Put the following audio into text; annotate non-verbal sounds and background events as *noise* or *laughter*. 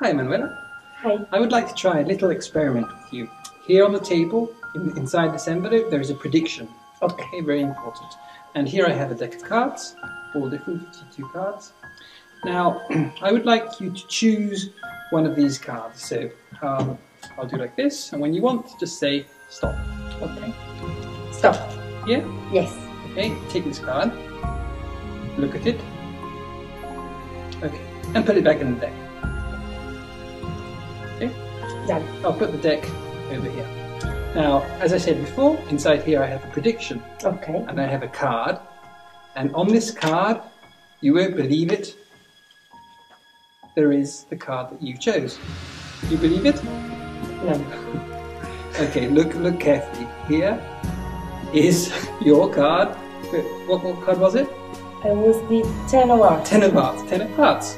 Hi, Manuela. Hi. I would like to try a little experiment with you. Here on the table, in, inside this envelope, there is a prediction. Okay, very important. And here I have a deck of cards, all different 52 cards. Now, *clears throat* I would like you to choose one of these cards. So um, I'll do like this, and when you want, just say stop. Okay? Stop. Yeah? Yes. Okay, take this card, look at it, okay, and put it back in the deck. Done. I'll put the deck over here. Now, as I said before, inside here I have a prediction Okay. and I have a card. And on this card, you won't believe it, there is the card that you chose. You believe it? No. *laughs* Okay, look look carefully. Here is *laughs* your card. What, what card was it? It was the ten of hearts. Ten of hearts. Ten of hearts.